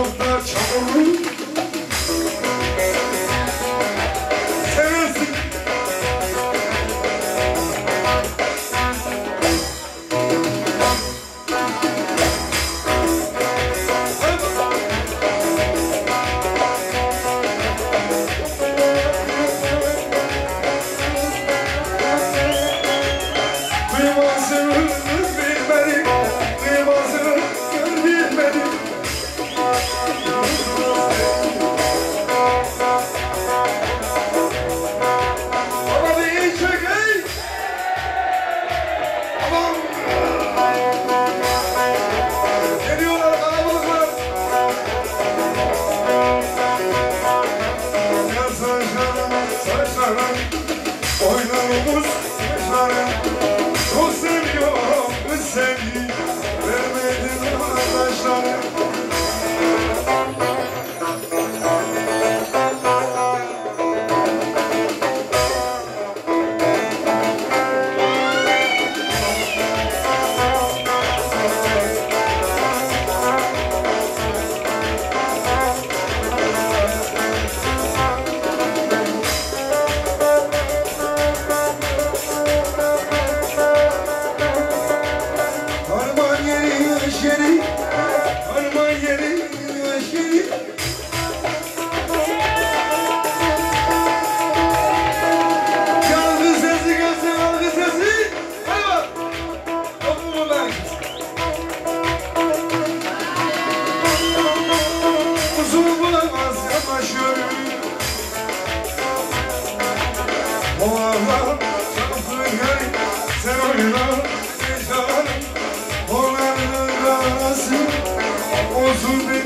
of the trouble room. Oğlan çapsın gel sen oyna Oğlanın olsun bir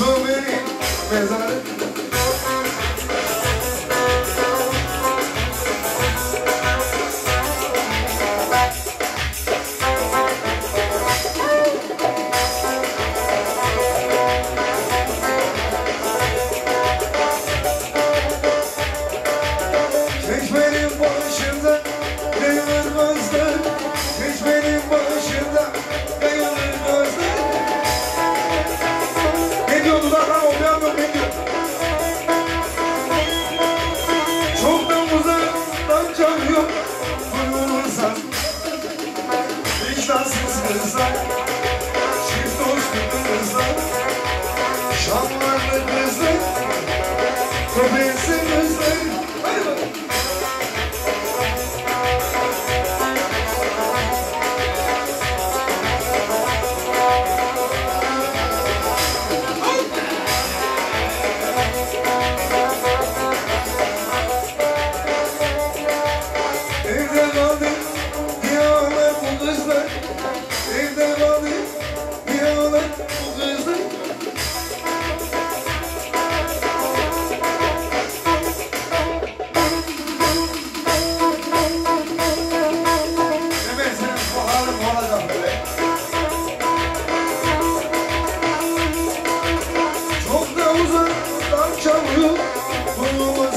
Move it in. şanssız kızlar Çift dostluk kızlar Şanlarlı kızlar Havuza akşamı bulmak